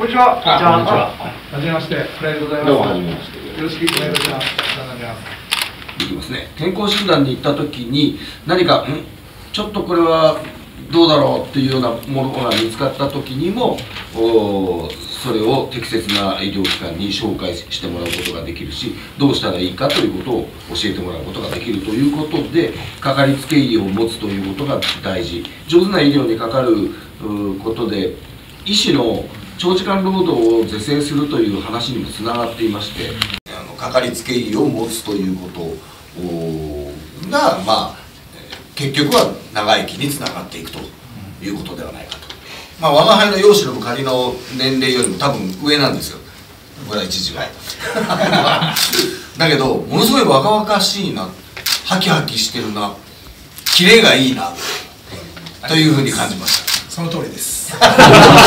こんにちは。こんにちは。は。じめまして。はじめまして。フライでございます。どうもはじめましてよろしくお願いします。いきますね健康診断に行った時に何かん？ちょっとこれはどうだろうっていうようなものが見つかった時にもおそれを適切な医療機関に紹介してもらうことができるしどうしたらいいかということを教えてもらうことができるということでかかりつけ医を持つということが大事上手な医療にかかるうことで医師の長時間労働を是正するという話にもつながっていましてあのかかりつけ医を持つということおが、まあ、えー結局は長生きにつながっていくということではないかと、まあ、我が輩の養子の仮の年齢よりも多分上なんですよ。村一時はだけどものすごい若々しいなハキハキしてるなキレがいいなというふうに感じました。その通りです。